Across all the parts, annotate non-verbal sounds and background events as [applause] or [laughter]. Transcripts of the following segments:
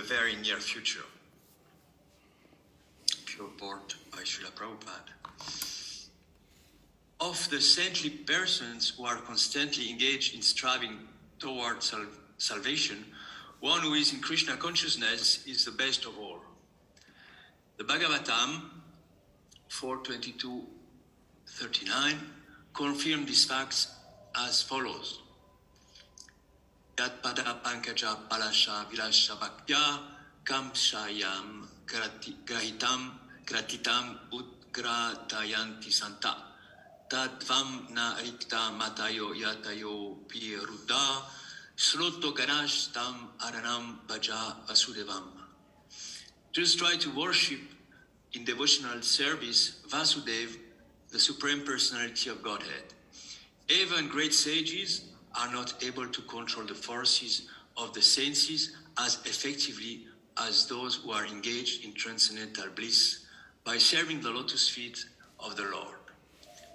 the very near future. Purport by Srila Prabhupada. Of the saintly persons who are constantly engaged in striving toward sal- salvation, one who is in Krishna consciousness is the best of all. The Bhagavatam 422.39 confirm these facts as follows. Yat pada pankaja palasha vilasha bhaktya kamshayam grahitam gratitam utgratayanti santa tadvam na rikta matayo yatayo piruddha sloto ganash tam aranam bhaja vasudevam. Just try to worship in devotional service Vasudev, the Supreme Personality of Godhead. Even great sages are not able to control the forces of the senses as effectively as those who are engaged in transcendental bliss by serving the lotus feet of the Lord,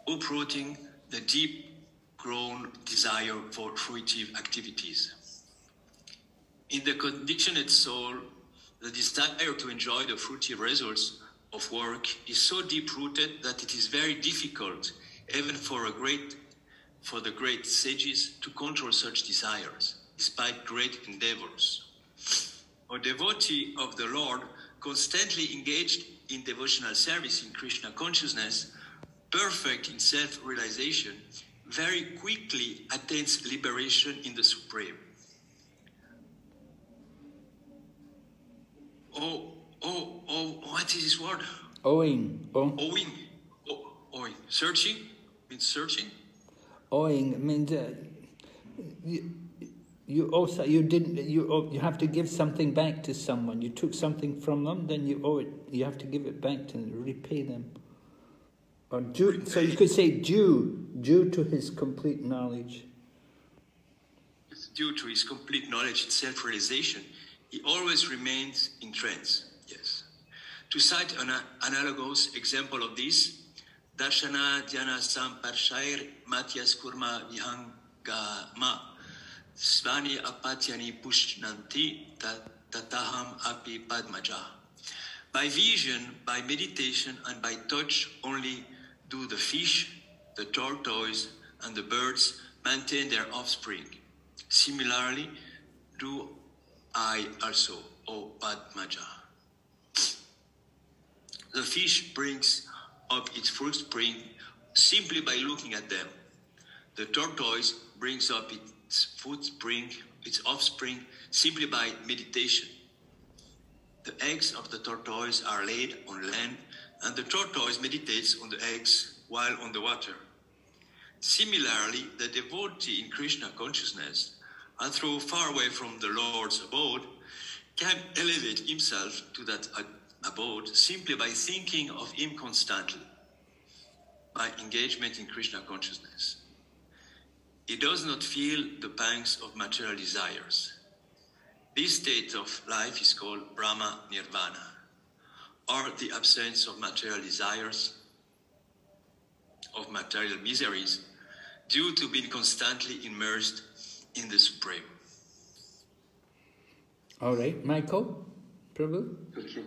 uprooting the deep grown desire for fruitive activities. In the conditioned soul, the desire to enjoy the fruitive results of work is so deep rooted that it is very difficult, even for a great for the great sages to control such desires, despite great endeavors. A devotee of the Lord, constantly engaged in devotional service in Krishna consciousness, perfect in self realization, very quickly attains liberation in the Supreme. Oh, oh, oh, what is this word? Owing. Oh, Owing. Oh, owing. Searching? Means searching? Owing means uh, you, you also you didn't you you have to give something back to someone. You took something from them, then you owe it. You have to give it back to them, repay them. Or due, so you could say due due to his complete knowledge. It's due to his complete knowledge and self realization, he always remains in trance. Yes. To cite an analogous example of this, Darshana Dhyana Samparshayr Matyas Kurma Vihangama Svani Apatyani Pushnanti Tat- Tataham Api Padmaja. By vision, by meditation, and by touch only do the fish, the tortoise, and the birds maintain their offspring. Similarly, do I also, O Padmaja. The fish brings up its fruit spring simply by looking at them. The tortoise brings up its food spring, its offspring, simply by meditation. The eggs of the tortoise are laid on land, and the tortoise meditates on the eggs while on the water. Similarly, the devotee in Krishna consciousness, although far away from the Lord's abode, can elevate himself to that abode simply by thinking of him constantly, by engagement in Krishna consciousness. He does not feel the pangs of material desires. This state of life is called Brahma Nirvana, or the absence of material desires, of material miseries, due to being constantly immersed in the Supreme. All right, Michael, Prabhu. Okay.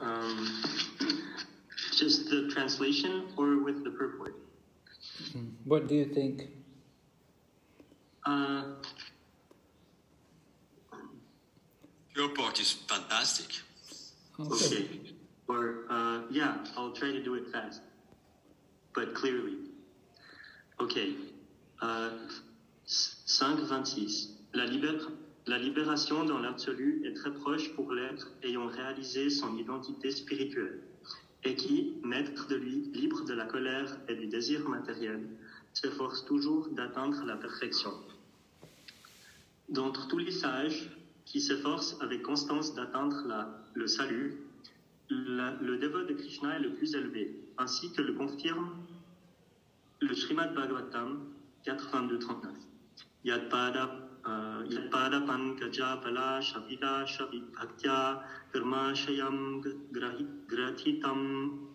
Um, just the translation or with the purport? What do you think? Uh, Your part is fantastic. okay. Or, uh, yeah, I'll try to do it fast, but clearly. Okay. Euh, 5.26. La, libér- la libération dans l'absolu est très proche pour l'être ayant réalisé son identité spirituelle et qui, maître de lui, libre de la colère et du désir matériel, s'efforce toujours d'atteindre la perfection. D'entre tous les sages qui s'efforcent avec constance d'atteindre le salut, le dévot de Krishna est le plus élevé, ainsi que le confirme le Srimad Bhagavatam 82-39. Yadpada Uh, yatpadapankaja phala shabhita shabhibhaktya karmashayam grahitam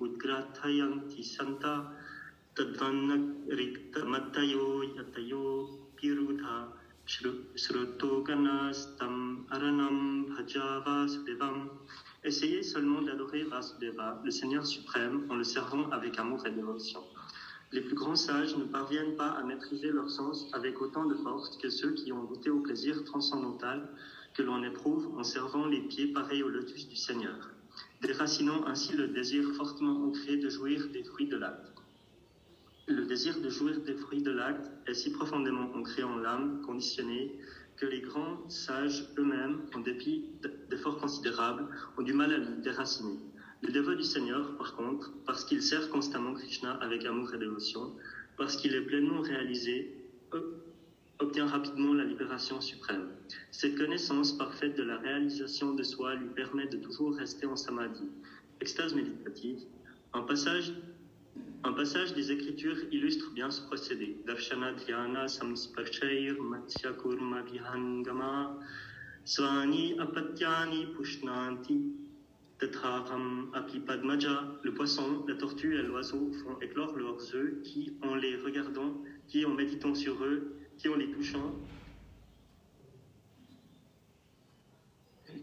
udgrathayam tisanta tadvanna riktamattayo yatayo pirudha srutokanastam aranam bhajava sudevam Essayez seulement d'adorer Vasudeva, le Seigneur suprême, en le servant avec amour et dévotion. Les plus grands sages ne parviennent pas à maîtriser leur sens avec autant de force que ceux qui ont goûté au plaisir transcendantal que l'on éprouve en servant les pieds pareils au lotus du Seigneur, déracinant ainsi le désir fortement ancré de jouir des fruits de l'acte. Le désir de jouir des fruits de l'acte est si profondément ancré en l'âme conditionnée que les grands sages eux-mêmes, en dépit d'efforts considérables, ont du mal à le déraciner. Le dévot du Seigneur, par contre, parce qu'il sert constamment Krishna avec amour et dévotion, parce qu'il est pleinement réalisé, obtient rapidement la libération suprême. Cette connaissance parfaite de la réalisation de soi lui permet de toujours rester en samadhi, extase méditative. Un passage, un passage des Écritures illustre bien ce procédé. Darshana dhyana samsparshair matsyakurma vihangama swani apatyani pushnanti Tathaham apipadmaja, le poisson, la tortue et l'oiseau font éclore leurs œufs qui, en les regardant, qui en méditant sur eux, qui en les touchant,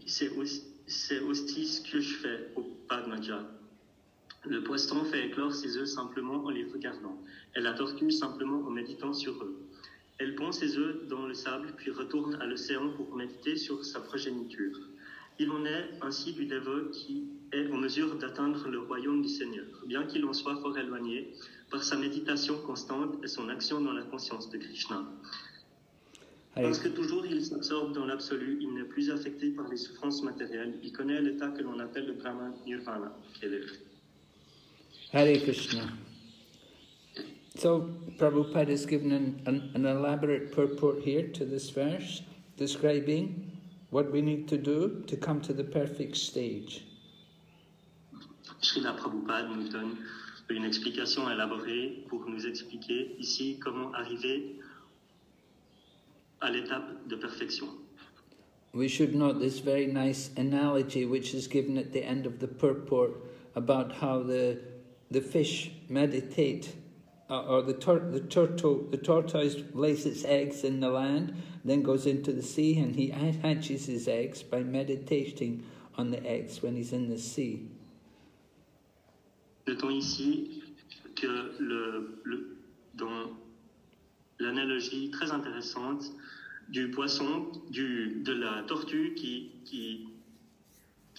c'est aussi, aussi ce que je fais au Padmaja. Le poisson fait éclore ses œufs simplement en les regardant, et la tortue simplement en méditant sur eux. Elle pond ses œufs dans le sable, puis retourne à l'océan pour méditer sur sa progéniture. Il en est ainsi du dévot qui est en mesure d'atteindre le royaume du Seigneur, bien qu'il en soit fort éloigné, par sa méditation constante et son action dans la conscience de Krishna. Parce que toujours il s'absorbe dans l'absolu, il n'est plus affecté par les souffrances matérielles, il connaît l'état que l'on appelle le Brahman Nirvana, Hare Krishna. So Prabhupada has given an, an, an elaborate purport here to this verse, describing what we need to do to come to the perfect stage. Srila Prabhupada nous donne une explication élaborée pour nous expliquer ici comment arriver à l'étape de perfection. We should note this very nice analogy which is given at the end of the purport about how the, the fish meditate uh, or the, the turtle, the tortoise lays its eggs in the land, then goes into the sea, and he hatches his eggs by meditating on the eggs when he's in the sea. Notons ici que le, le, dans l'analogie très intéressante du poisson, du, de la tortue qui, qui,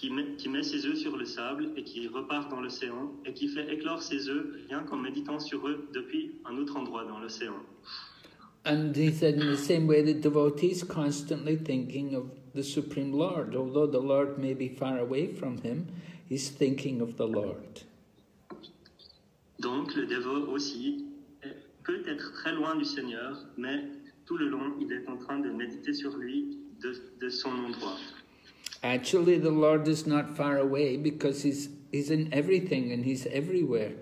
qui, met, qui met ses œufs sur le sable et qui repart dans l'océan et qui fait éclore ses œufs rien qu'en méditant sur eux depuis un autre endroit dans l'océan. And he said, in the same way, the devotee is constantly thinking of the Supreme Lord. Although the Lord may be far away from him, he's thinking of the Lord. Donc le dévot aussi peut être très loin du Seigneur, mais tout le long, il est en train de méditer sur lui de, de son endroit. Actually, the Lord is not far away because he's, he's in everything and he's everywhere.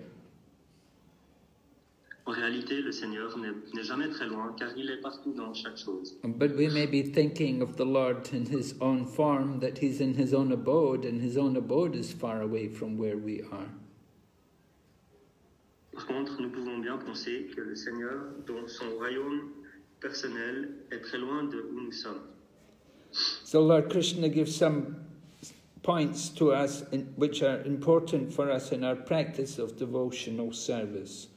En réalité, le Seigneur n'est jamais très loin car il est partout dans chaque chose. But we may be thinking of the Lord in his own form, that he's in his own abode, and his own abode is far away from where we are. Par contre, nous pouvons bien penser que le Seigneur, dans son royaume personnel, est très loin de où nous sommes. So Lord Krishna gives some points to us in, which are important for us in our practice of devotional service.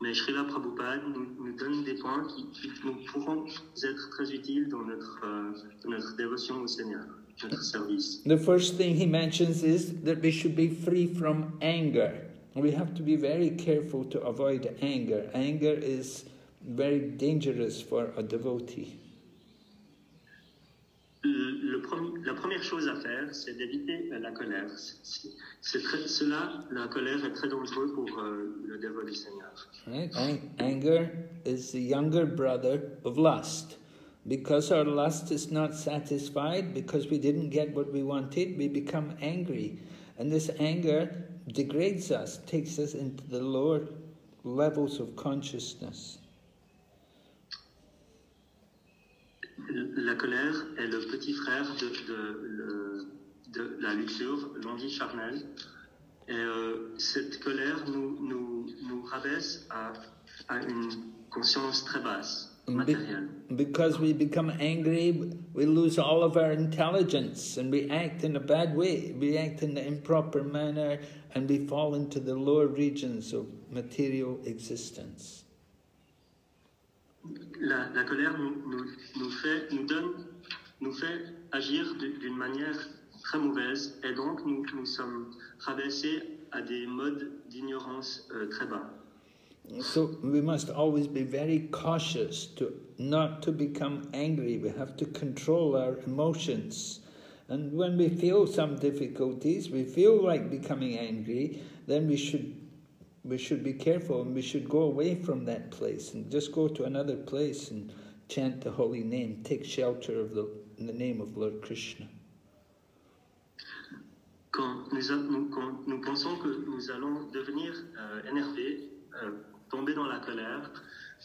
Mais Srila Prabhupada nous, nous donne des points qui, qui, nous pourront être très utiles dans notre, euh, notre dévotion au Seigneur, notre service. The first thing he mentions is that we should be free from anger. We have to be very careful to avoid anger. Anger is very dangerous for a devotee. Le, le la première chose à faire, c'est d'éviter la colère. C'est, cela, la colère est très dangereux pour euh, le dévot du Seigneur. Right? Ang- anger is the younger brother of lust. Because our lust is not satisfied, because we didn't get what we wanted, we become angry. And this anger degrades us, takes us into the lower levels of consciousness. La colère est le petit frère de, de, le- de la luxure, l'envie charnelle. Et euh, cette colère nous, nous, nous, nous rabaisse à, à une conscience très basse, Be- because we become angry, we lose all of our intelligence and we act in a bad way. We act in the improper manner and we fall into the lower regions of material existence. La, colère nous, nous, nous fait, nous donne, nous fait agir d'une manière très mauvaise et donc nous, nous sommes rabaissés à des modes d'ignorance euh, très bas. So we must always be very cautious to not to become angry. We have to control our emotions. And when we feel some difficulties, we feel like becoming angry, then we should we should be careful and we should go away from that place and just go to another place and chant the holy name, take shelter of the in the name of Lord Krishna. Quand nous, quand pensons que nous allons devenir euh, énervés, euh, tomber dans la colère,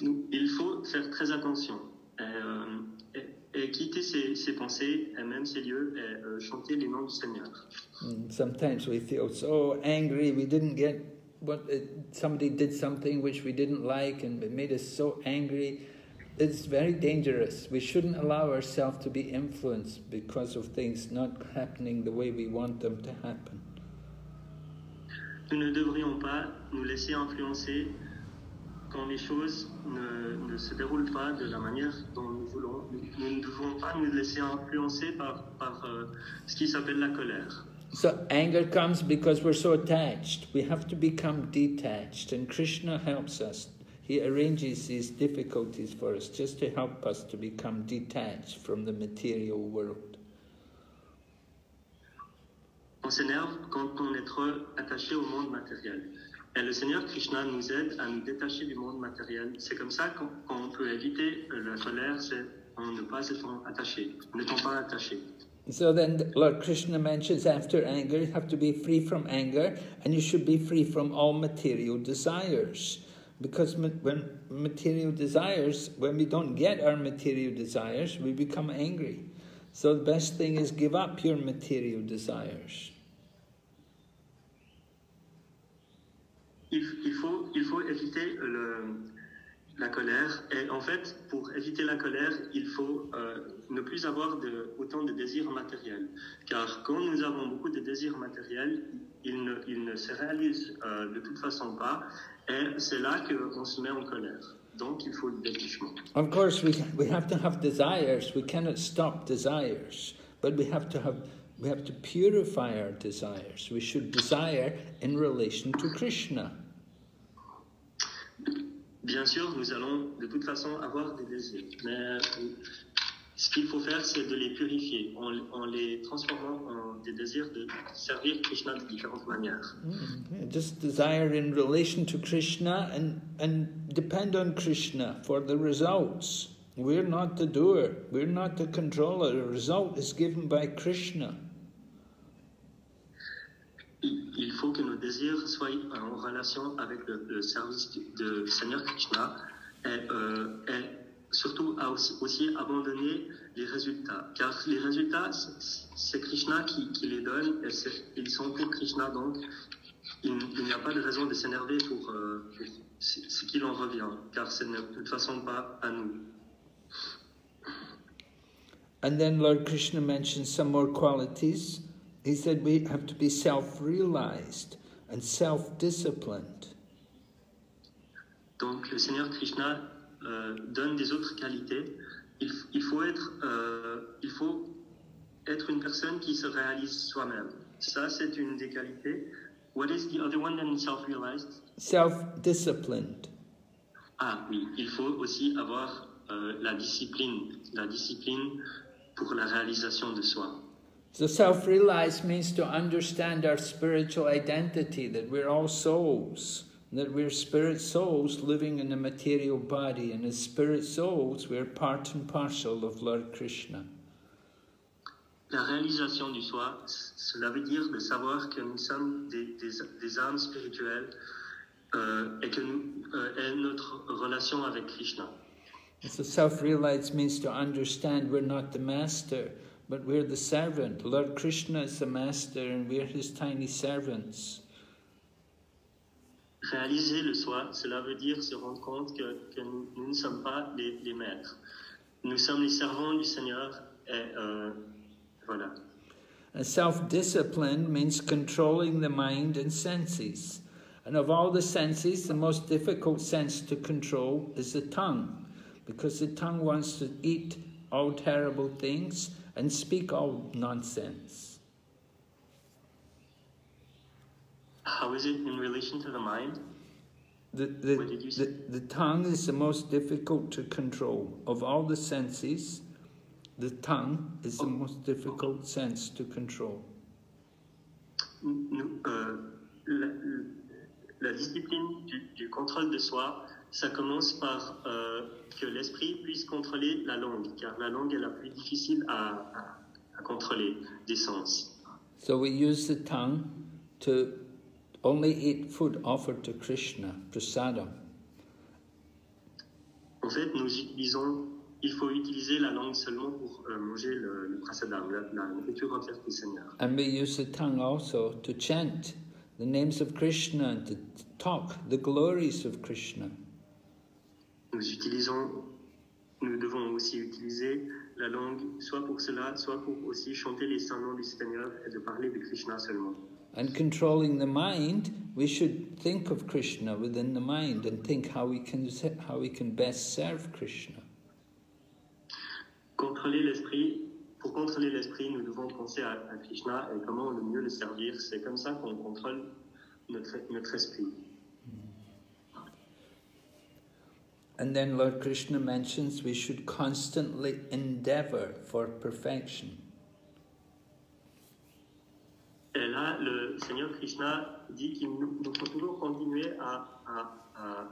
nous- il faut faire très attention et, euh, et- et quitter ces, ces pensées et même ces lieux et chanter les noms du Seigneur. And sometimes we feel so angry we didn't get what uh, somebody did something which we didn't like and it made us so angry. It's very dangerous. We shouldn't allow ourselves to be influenced because of things not happening the way we want them to happen. Nous ne devrions pas nous laisser influencer quand les choses ne, ne se déroulent pas de la manière dont nous voulons. Nous, ne devons pas nous laisser influencer par, par euh, ce qui s'appelle la colère. So anger comes because we're so attached. We have to become detached, and Krishna helps us. He arranges these difficulties for us just to help us to become detached from the material world. On s'énerve quand on est attaché au monde matériel. Et le Seigneur Krishna nous aide à nous détacher du monde matériel. C'est comme ça qu'on peut éviter la colère, c'est en ne pas être attaché, n'étant pas attaché. So then Lord Krishna mentions after anger, you have to be free from anger and you should be free from all material desires. Because when material desires, when we don't get our material desires, we become angry. So the best thing is give up your material desires. Il, il faut, il faut éviter le- la colère. Et en fait, pour éviter la colère, il faut euh, ne plus avoir de, autant de désirs matériels. Car quand nous avons beaucoup de désirs matériels, ils ne, ils ne se réalisent euh, de toute façon pas. Et c'est là qu'on se met en colère. Donc, il faut le détachement. Of course, we, we have to have desires. We cannot stop desires, but we have to have we have to purify our desires. We should desire in relation to Krishna. Bien sûr, nous allons de toute façon avoir des désirs. Mais euh, ce qu'il faut faire, c'est de les purifier en, en les transformant en des désirs de servir Krishna de différentes manières. Yeah, Just desire in relation to Krishna and, and depend on Krishna for the results. We're not the doer, we're not the controller. The result is given by Krishna. Il il faut que nos désirs soient en relation avec le, le service du de Seigneur Krishna et, euh, et surtout à aussi, aussi abandonner les résultats. Car les résultats, c'est- Krishna qui, qui les donne et ils sont pour Krishna. Donc, il, il n'y a pas de raison de s'énerver pour, euh, pour ce qu'il en revient. Car ce n'est de toute façon pas à nous. And then Lord Krishna mentions some more qualities. He said we have to be self realized and self disciplined. Donc le Seigneur Krishna euh, donne des autres qualités. Il, il faut être, euh, il faut être une personne qui se réalise soi-même. Ça, c'est une des qualités. What is the other one than self-realized? Self disciplined. Ah oui, il faut aussi avoir euh, la discipline, la discipline pour la réalisation de soi. So self realized means to understand our spiritual identity, that we're all souls, that we're spirit souls living in a material body, and as spirit souls, we're part and parcel of Lord Krishna. La réalisation du soi, cela veut dire de savoir que nous sommes des, des, des âmes spirituelles euh, et que nous, euh, et notre relation avec Krishna. So self realized means to understand we're not the master, but we're the servant. Lord Krishna is the master, and we're his tiny servants. Réaliser le soi, cela veut dire se rendre compte que, que nous, nous ne sommes pas les, les maîtres. Nous sommes les servants du Seigneur et voilà. And self-discipline means controlling the mind and senses. And of all the senses, the most difficult sense to control is the tongue, because the tongue wants to eat all terrible things and speak all nonsense. How is it in relation to the mind? The, the, the, the tongue is the most difficult to control. Of all the senses, the tongue is the most difficult sense to control. Nous, euh, la, la discipline du, du contrôle de soi, ça commence par euh, que l'esprit puisse contrôler la langue, car la langue est la plus difficile à, à- à contrôler des sens. So we use the tongue to only eat food offered to Krishna, prasadam. En fait, nous utilisons, il faut utiliser la langue seulement pour euh, manger le, le prasadam, la, la nourriture entière du Seigneur. And we use the tongue also to chant the names of Krishna and to talk the glories of Krishna. Nous utilisons, nous devons aussi utiliser la langue soit pour cela, soit pour aussi chanter les saints noms du Seigneur et de parler de Krishna seulement. And controlling the mind, we should think of Krishna within the mind and think how we can how we can best serve Krishna. Contrôler l'esprit, pour contrôler l'esprit, nous devons penser à, à Krishna et comment le mieux le servir. C'est comme ça qu'on contrôle notre, notre esprit. And then Lord Krishna mentions we should constantly endeavor for perfection. Et là, le Seigneur Krishna dit qu'il nous, faut toujours continuer à, à, à,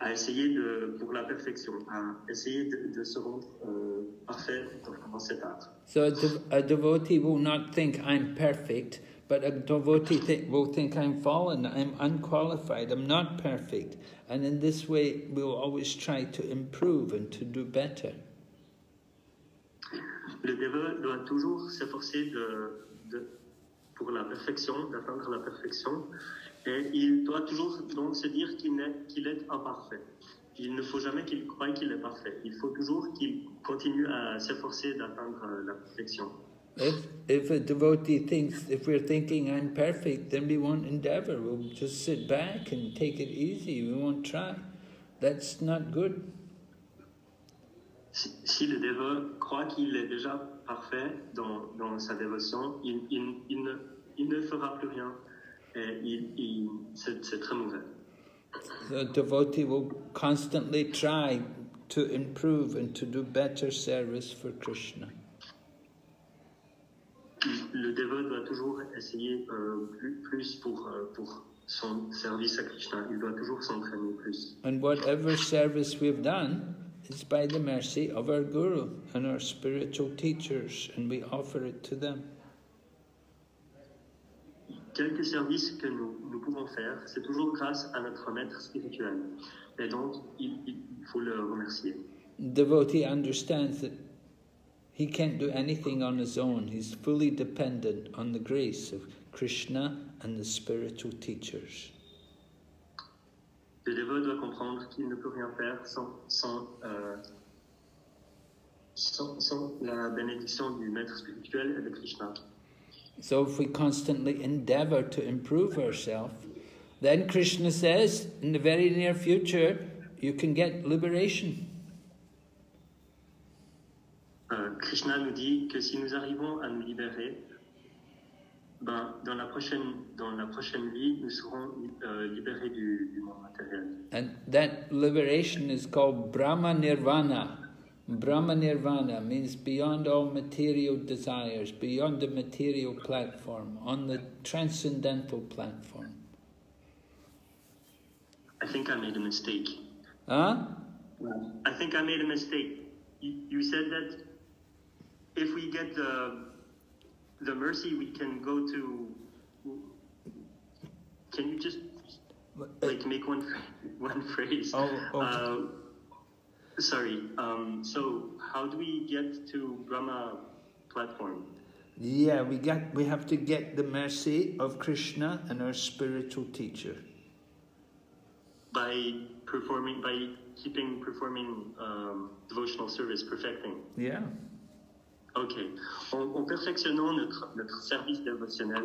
à essayer de, pour la perfection, à essayer de, de se rendre euh, parfait dans, cet art. So a, dev- a devotee will not think I'm perfect, but a devotee thi- will think I'm fallen, I'm unqualified, I'm not perfect. And in this way, we'll always try to improve and to do better. Le dévot doit toujours s'efforcer de, de, pour la perfection, d'atteindre la perfection, et il doit toujours donc se dire qu'il est imparfait. Il ne faut jamais qu'il croie qu'il est parfait. Il faut toujours qu'il continue à s'efforcer d'atteindre euh, la perfection. If, if a devotee thinks, if we're thinking I'm perfect, then we won't endeavor. We'll just sit back and take it easy. We won't try. That's not good. Si, si le dévot croit qu'il est déjà parfait dans, dans sa dévotion, il, il, il ne, il ne fera plus rien. Et il, il, c'est c'est très mauvais. The devotee will constantly try to improve and to do better service for Krishna. Le dévot doit toujours essayer euh, plus, plus pour, euh, pour son service à Krishna. Il doit toujours s'entraîner plus. And whatever service we've done is by the mercy of our Guru and our spiritual teachers, and we offer it to them. Quelques services que nous, nous pouvons faire, c'est toujours grâce à notre maître spirituel. Et donc, il, il faut le remercier. devotee understands that he can't do anything on his own. He's fully dependent on the grace of Krishna and the spiritual teachers. Le dévot doit comprendre qu'il ne peut rien faire sans, sans, euh, sans, sans la bénédiction du maître spirituel et de Krishna. So if we constantly endeavor to improve ourselves, then Krishna says, in the very near future, you can get liberation. Euh, Krishna nous dit que si nous arrivons à nous libérer, ben, dans, la prochaine, dans la prochaine vie, nous serons euh, libérés du, du monde matériel. And that liberation is called Brahma Nirvana. Brahma Nirvana means beyond all material desires, beyond the material platform, on the transcendental platform. I think I made a mistake. Huh? I think I made a mistake. You, you said that if we get the, the mercy, we can go to. Can you just like make one [laughs] one phrase? Oh, okay. Uh, sorry. Um, so how do we get to Brahma platform? Yeah, we got we have to get the mercy of Krishna and our spiritual teacher. by performing, by keeping performing um, devotional service, perfecting. Yeah. Ok. En, en perfectionnant notre, notre service dévotionnel,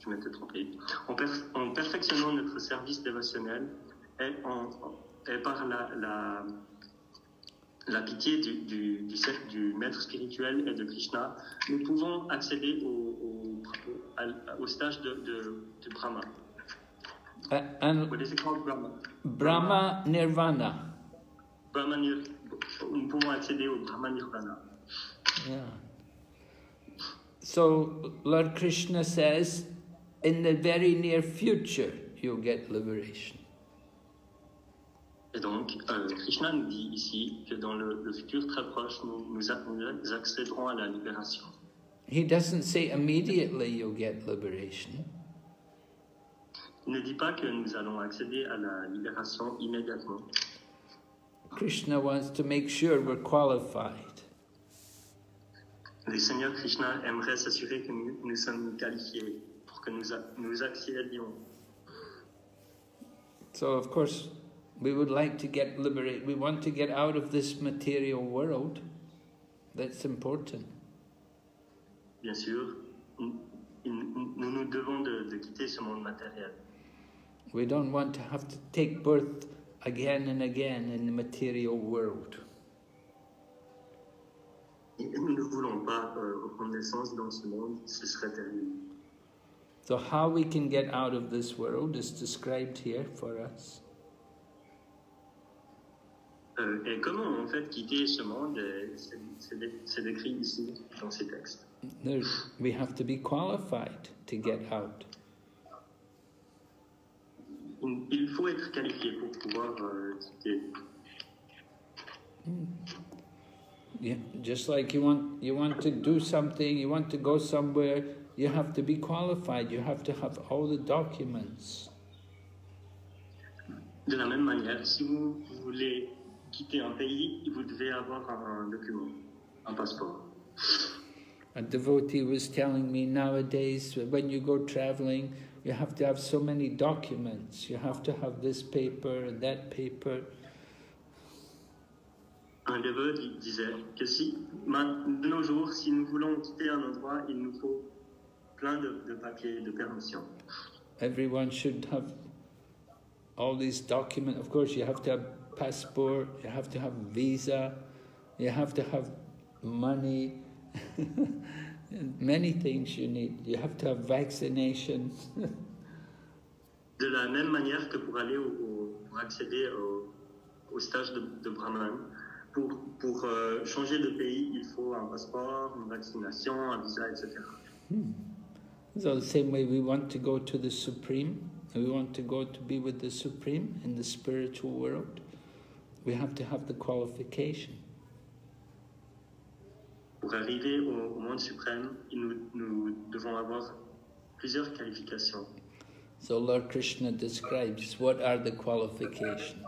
je m'étais trompé. En, en perfectionnant notre service dévotionnel et, en, et par la, la, la pitié du, du, du, du maître spirituel et de Krishna, nous pouvons accéder au, au, au stage de, de, de Brahma. Uh, and What is it called, Brahma? Brahma Nirvana. Brahma Nir- Nous pouvons accéder au Brahma Nirvana. Yeah. So Lord Krishna says, in the very near future, you'll get liberation. Et donc, euh, Krishna nous dit ici que dans le, le futur très proche, nous, nous, a- nous accéderons à la libération. He doesn't say immediately you'll get liberation. Il ne dit pas que nous allons accéder à la libération immédiatement. Krishna wants to make sure we're qualified. Le Seigneur Krishna aimerait s'assurer que nous, nous sommes qualifiés pour que nous, a- nous accédions. So, of course, we would like to get liberated. We want to get out of this material world. That's important. Bien sûr, nous, nous nous devons de, de quitter ce monde matériel. We don't want to have to take birth again and again in the material world. Et nous ne voulons pas euh, reprendre naissance dans ce monde, ce serait terrible. So, how we can get out of this world is described here for us. Euh, et comment en fait quitter ce monde, euh, c'est- c'est dé- c'est décrit ici dans ces textes. There, we have to be qualified to get out. Il il faut être qualifié pour pouvoir euh, quitter. Hmm. Yeah, just like you want, you want to do something, you want to go somewhere, you have to be qualified. You have to have all the documents. De la même manière, si vous, vous voulez quitter un pays, vous devez avoir un, document, un passeport. A devotee was telling me nowadays, when you go traveling, you have to have so many documents. You have to have this paper and that paper. Un di- disait que si, de nos jours, si nous voulons quitter un endroit, il nous faut plein de, de papiers, de permissions. Everyone should have all these documents. Of course, you have to have passport, you have to have visa, you have to have money, [laughs] many things you need. You have to have vaccination. De la même manière que pour aller au- pour accéder au, au stage de, de Brahman, pour, pour euh, changer de pays, il faut un passeport, une vaccination, un visa, etc. Hmm. So the same way we want to go to the Supreme, we want to go to be with the Supreme in the spiritual world, we have to have the qualification. Pour arriver au, au monde suprême, nous, nous devons avoir plusieurs qualifications. So Lord Krishna describes what are the qualifications.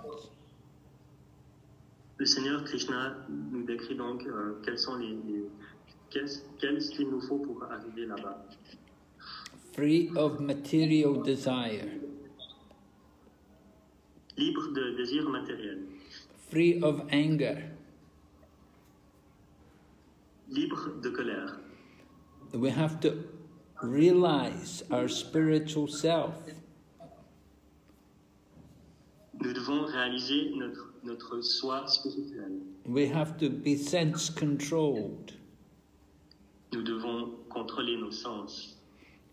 Le Seigneur Krishna nous décrit donc euh, quels sont les, les- qu'est-ce qu'il nous faut pour arriver là-bas. Free of material desire, Libre de désirs matériels, free of anger, libre de colère. we have to realize our spiritual self. Nous devons réaliser notre, notre soi spirituel. We have to be sense controlled, Nous devons contrôler nos sens.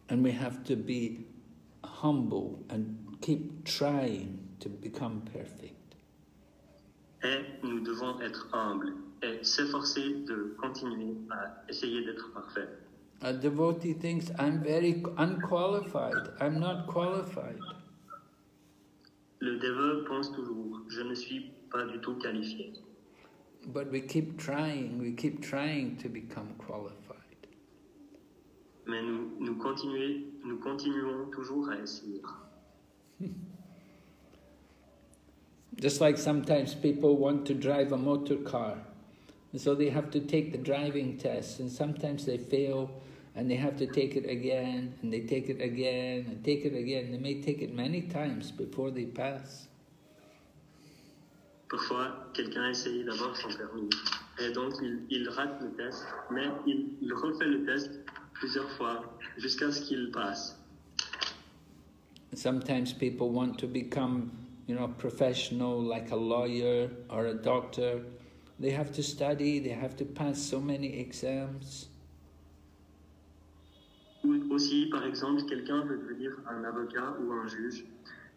and we have to be humble and keep trying to become perfect. Et nous devons être humbles et s'efforcer de continuer à essayer d'être parfaits. A devotee thinks, I'm very unqualified, I'm not qualified. Le dévot pense toujours, je ne suis pas du tout qualifié. But we keep trying, we keep trying to become qualified. Mais nous, nous, continuer- nous continuons toujours à essayer. [laughs] Just like sometimes people want to drive a motor car. And so they have to take the driving test, and sometimes they fail, and they have to take it again, and they take it again, and take it again. They may take it many times before they pass. Parfois, quelqu'un a essayé d'avoir son permis et donc il, il rate le test, mais il, il refait le test plusieurs fois jusqu'à ce qu'il passe. Sometimes people want to become, you know, professional like a lawyer or a doctor. They have to study, they have to pass so many exams. Ou aussi, par exemple, quelqu'un veut devenir un avocat ou un juge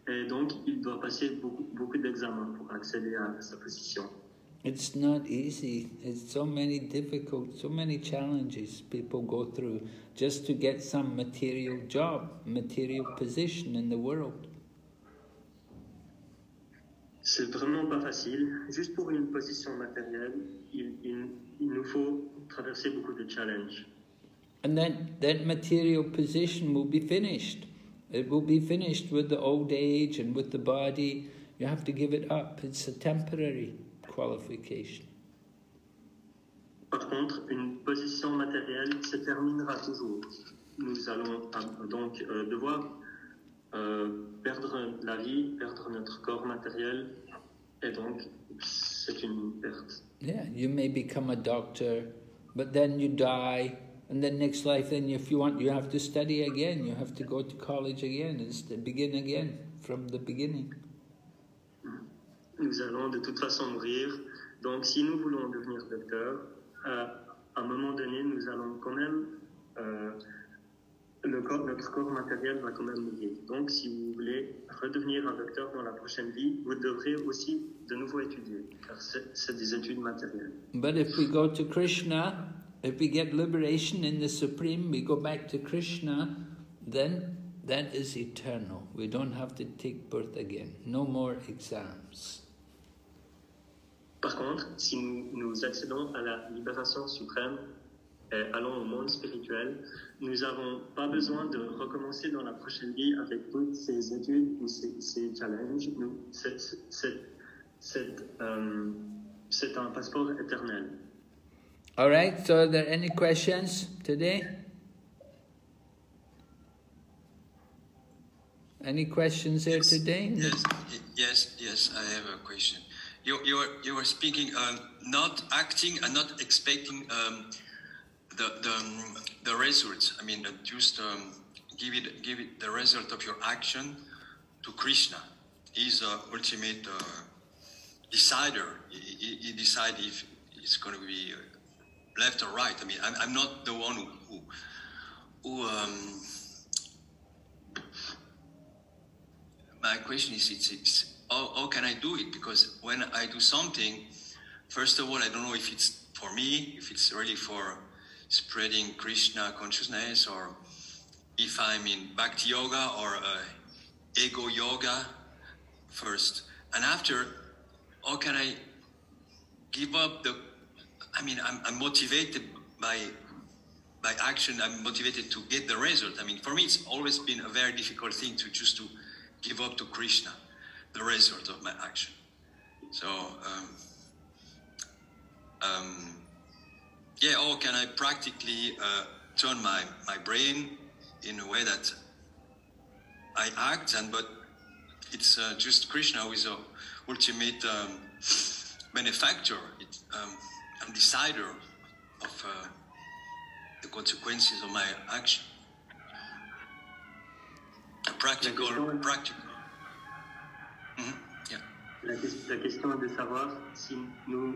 et donc il doit passer beaucoup, beaucoup d'examens pour accéder à sa position. It's not easy. It's so many difficult, so many challenges people go through just to get some material job, material position in the world. C'est vraiment pas facile. Juste pour une position matérielle, il, il, il nous faut traverser beaucoup de challenges. And then that material position will be finished. It will be finished with the old age and with the body. You have to give it up. It's a temporary qualification. Par contre, une position matérielle se terminera toujours. Nous allons euh, donc euh, devoir euh, perdre la vie, perdre notre corps matériel, et donc c'est une perte. Yeah, you may become a doctor, but then you die, and then next life, then if you want, you have to study again. You have to go to college again and begin again from the beginning. Nous allons de toute façon mourir. Donc, si nous voulons devenir docteur, euh, à un moment donné, nous allons quand même. euh, le corps, notre corps matériel va quand même mourir. Donc, si vous voulez redevenir un docteur dans la prochaine vie, vous devrez aussi de nouveau étudier, car c'est des études matérielles. But if we go to Krishna, if we get liberation in the Supreme, we go back to Krishna, then that is eternal. We don't have to take birth again. No more exams. Par contre, si nous, nous accédons à la libération suprême et allons au monde spirituel, nous n'avons pas besoin de recommencer dans la prochaine vie avec toutes ces études ou ces, ces challenges. C'est euh, c'est un passeport éternel. All right, so are there any questions today? Any questions there today? Yes, yes, yes. I have a question. You you were you were speaking um, not acting and not expecting um, the the um, the results. I mean, uh, just um, give it give it the result of your action to Krishna. He's the ultimate uh, decider. He, he, he decide if it's going to be uh, left or right. I mean, I'm, I'm not the one who who, who um, my question is it's, it's how, how can i do it because when i do something first of all i don't know if it's for me if it's really for spreading krishna consciousness or if i'm in bhakti yoga or uh, ego yoga first and after how can i give up the i mean i'm, I'm motivated by by action. I'm motivated to get the result. I mean for me it's always been a very difficult thing to choose to give up to krishna the result of my action. So um, um, yeah how can i practically uh, turn my, my brain in a way that i act and but it's uh, just krishna who is a ultimate um, benefactor. It, um, decider of uh, the consequences of my action. A practical, practical. Mhm, Yeah. La, ques- la question est de savoir si nous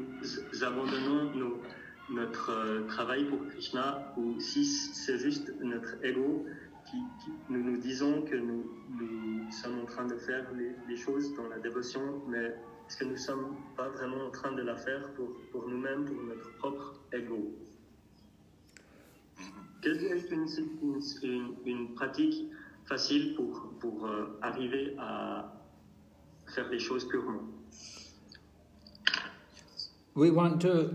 abandonnons nos- notre euh, travail pour Krishna ou si c'est juste notre ego qui, qui- nous nous disons que nous, nous sommes en train de faire les, les choses dans la dévotion, mais est-ce que nous ne sommes pas vraiment en train de la faire pour, pour nous-mêmes, pour notre propre ego. Quelle est une, une, une- une pratique facile pour, pour euh, arriver à faire les choses purement? We want to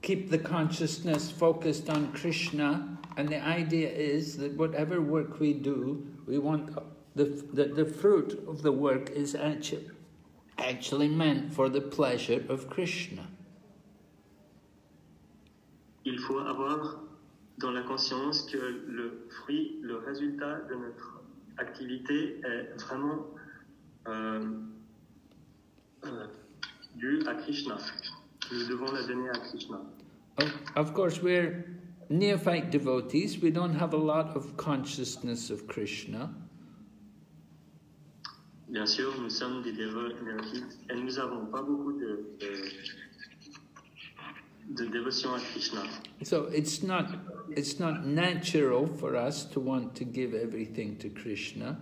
keep the consciousness focused on Krishna, and the idea is that whatever work we do, we want the, the, the fruit of the work is actually, actually meant for the pleasure of Krishna. Il faut avoir dans la conscience que le fruit, le résultat de notre activité est vraiment euh, euh, due à Krishna. Nous devons la donner à Krishna. Of, of course, we're neophyte devotees. We don't have a lot of consciousness of Krishna. Bien sûr, nous sommes des dévots néophytes et nous n'avons pas beaucoup de, de, de dévotion à Krishna. So it's not it's not natural for us to want to give everything to Krishna.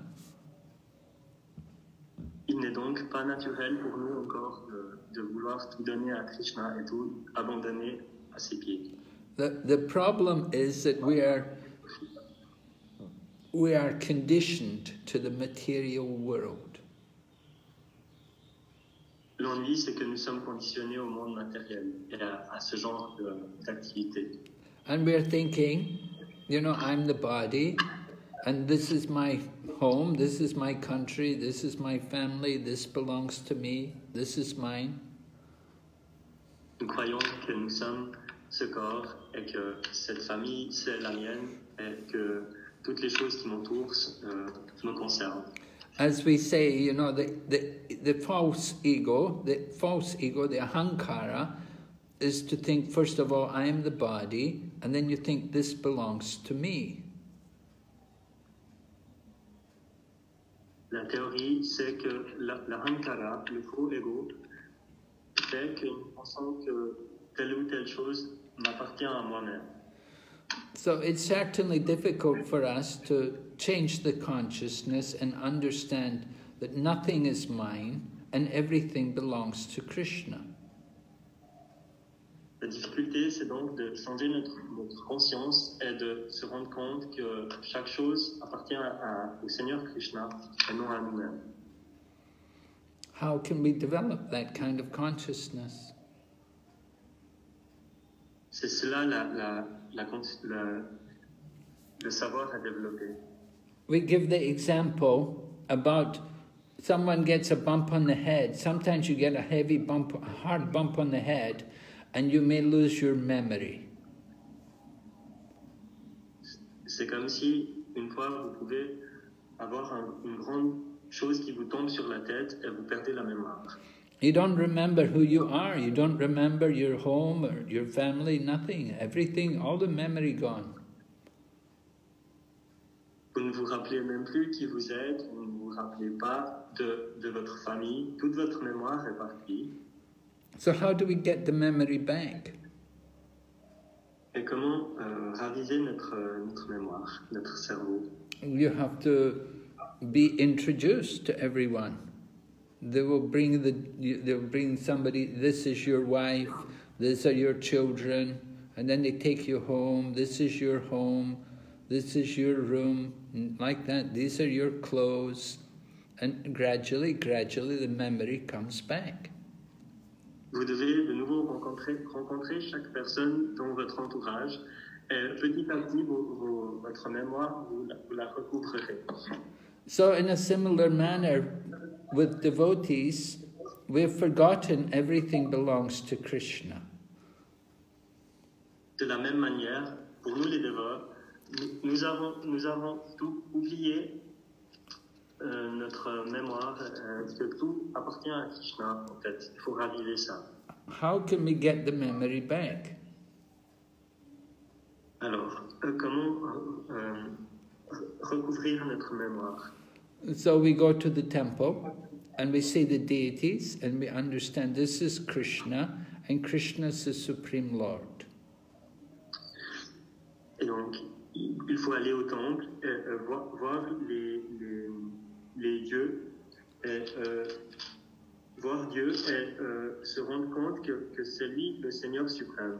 Il n'est donc pas naturel pour nous encore de, de vouloir tout donner à Krishna et tout abandonner à ses pieds. The the problem is that we are we are conditioned to the material world. L'ennui, c'est que nous sommes conditionnés au monde matériel et à, à ce genre d'activité. And we're thinking, you know, I'm the body, and this is my home, this is my country, this is my family, this belongs to me, this is mine. Nous croyons que nous sommes ce corps et que cette famille, c'est la mienne et que toutes les choses qui m'entourent euh, me concernent. As we say, you know, the, the, the false ego, the false ego, the ahankara, is to think, first of all, I am the body, and then you think this belongs to me. La théorie, c'est que la, la hankara, le faux ego, fait que nous pensons que telle ou telle chose m'appartient à moi-même. So it's certainly difficult for us to change the consciousness and understand that nothing is mine and everything belongs to Krishna. La difficulté, c'est donc de changer notre, notre conscience et de se rendre compte que chaque chose appartient à- au Seigneur Krishna et non à nous-mêmes. How can we develop that kind of consciousness? C'est cela la, la, la- le savoir à développer. We give the example about someone gets a bump on the head. Sometimes you get a heavy bump, a hard bump on the head, and you may lose your memory. C'est comme si, une fois, vous pouvez avoir un- une grande chose qui vous tombe sur la tête et vous perdez la mémoire. You don't remember who you are. You don't remember your home or your family, nothing. Everything, all the memory gone. Vous ne vous rappelez même plus qui vous êtes, vous ne vous rappelez pas de, de votre famille, toute votre mémoire est partie. So how do we get the memory back? Et comment euh, raviver notre, notre mémoire, notre cerveau You have to be introduced to everyone. They will bring the they'll bring somebody. This is your wife. These are your children, and then they take you home. This is your home. This is your room. Like that. These are your clothes, and gradually, gradually, the memory comes back. Vous devez de nouveau rencontrer, rencontrer chaque personne dans votre entourage et petit à petit, vos- vos- votre mémoire, vous la, vous la recouvrerez. So, in a similar manner, with devotees, we've forgotten everything belongs to Krishna. De la même manière, pour nous les dévots, nous, avons, nous avons tout oublié euh, notre mémoire, euh, que tout appartient à Krishna en fait. Il faut raviver ça. How can we get the memory back? Alors, euh, comment euh, euh, recouvrir notre mémoire? So we go to the temple and we see the deities and we understand this is Krishna and Krishna is the Supreme Lord. Et donc, il faut aller au temple, et, euh, voir, voir les, les, les dieux, et, euh, voir Dieu et euh, se rendre compte que, que c'est lui le Seigneur suprême.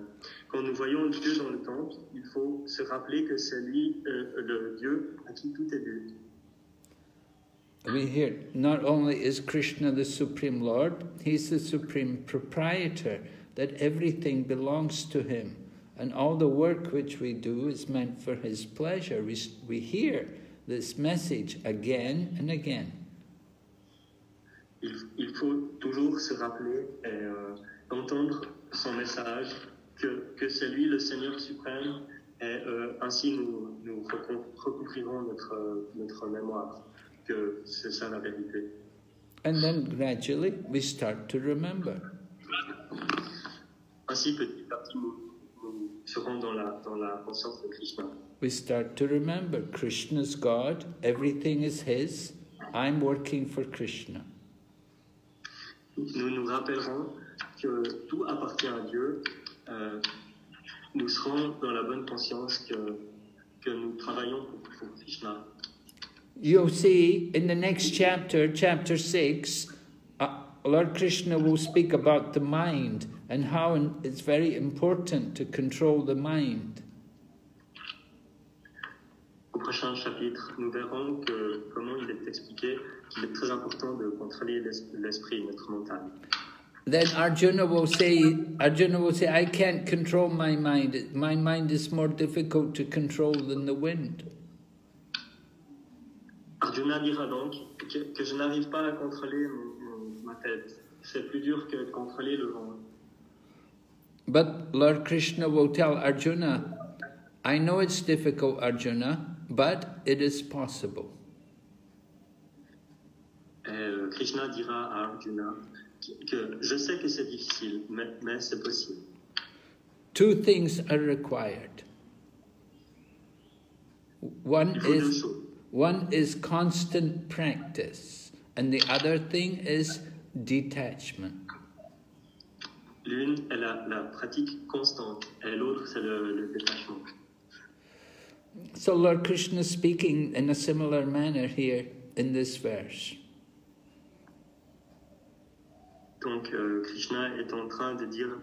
Quand nous voyons Dieu dans le temple, il faut se rappeler que c'est lui euh, le Dieu à qui tout est dû. We hear not only is Krishna the Supreme Lord, he's the Supreme Proprietor, that everything belongs to him. And all the work which we do is meant for his pleasure. We, we hear this message again and again. Il, il faut toujours se rappeler et euh, entendre son message, que, que c'est lui le Seigneur suprême, et euh, ainsi nous, nous recouvrirons notre, notre mémoire, que c'est ça la vérité. And then gradually we start to remember. Ainsi, petit à petit, nous, nous dans la, dans la conscience de Krishna. We start to remember Krishna's God, everything is His, I'm working for Krishna. Nous nous rappellerons que tout appartient à Dieu. Euh, nous serons dans la bonne conscience que, que nous travaillons pour, pour Krishna. You'll see in the next chapter, chapter 6, uh, Lord Krishna will speak about the mind and how it's very important to control the mind. Au prochain chapitre, nous verrons que, comment il est expliqué qu'il est très important de contrôler l'esprit, notre mental. Then Arjuna will say, Arjuna will say, I can't control my mind. My mind is more difficult to control than the wind. Arjuna dira donc que, que je n'arrive pas à contrôler mon- mon- ma tête. C'est plus dur que de contrôler le vent. But Lord Krishna will tell Arjuna, I know it's difficult, Arjuna, but it is possible. Euh, Krishna dira à Arjuna que, je sais que c'est difficile, mais, mais c'est possible. Two things are required. One Il faut deux is one is constant practice, and the other thing is detachment. L'une est la, la pratique constante et l'autre c'est le, le détachement. So Lord Krishna is speaking in a similar manner here in this verse. Donc euh, Krishna est en train de dire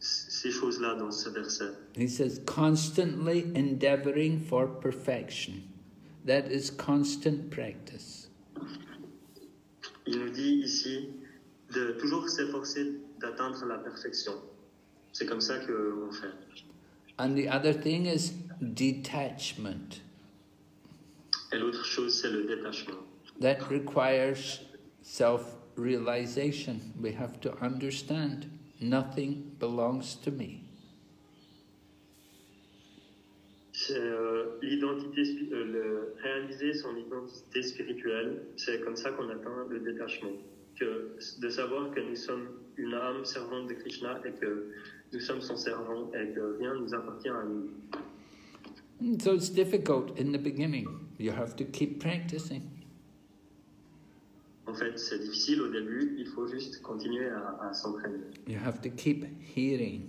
ces choses-là dans ce verset. He says, constantly endeavoring for perfection. That is constant practice. Il nous dit ici de toujours s'efforcer d'atteindre la perfection. C'est comme ça qu'on fait. And the other thing is detachment. Et l'autre chose, c'est le détachement. That requires self realization. We have to understand nothing belongs to me. C'est euh, l'identité, euh, le- réaliser son identité spirituelle, c'est comme ça qu'on atteint le détachement. Que, de savoir que nous sommes une âme servante de Krishna et que nous sommes son servant et que rien ne nous appartient à nous. So it's difficult in the beginning. You have to keep practicing. En fait, c'est difficile au début, il faut juste continuer à, à s'entraîner, You have to keep hearing.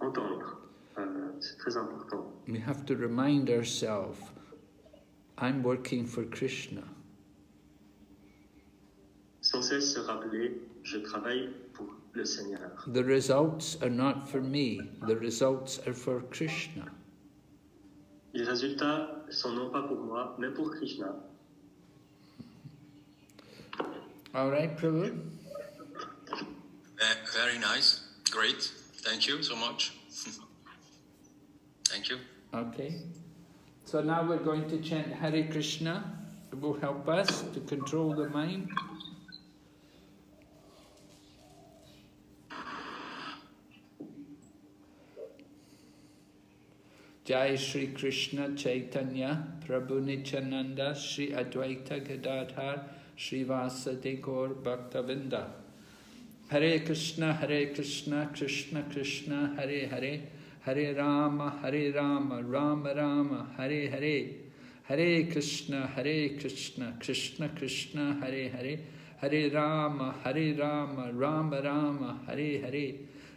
entendre. Euh, c'est très important. We have to remind ourselves I'm working for Krishna. Sans cesse se rappeler, je travaille pour le Seigneur. The results are not for me, the results are for Krishna. Les résultats sont non pas pour moi, mais pour Krishna. All right, Prabhu? Uh, very nice. Great. Thank you so much. [laughs] Thank you. Okay. So now we're going to chant Hare Krishna. It will help us to control the mind. Jai Shri Krishna Chaitanya Prabhu Nityananda Shri Advaita Gadadhar Shri Vasadi Gaur Bhaktavrinda. Hare Krishna Hare Krishna Krishna Krishna Hare Hare. Hare Rama Hare Rama Rama Rama Hare Hare. Hare Krishna Hare Krishna Krishna Krishna Hare Hare. Hare Rama Hare Rama Rama Rama Hare Hare. Hare